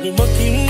Lumaking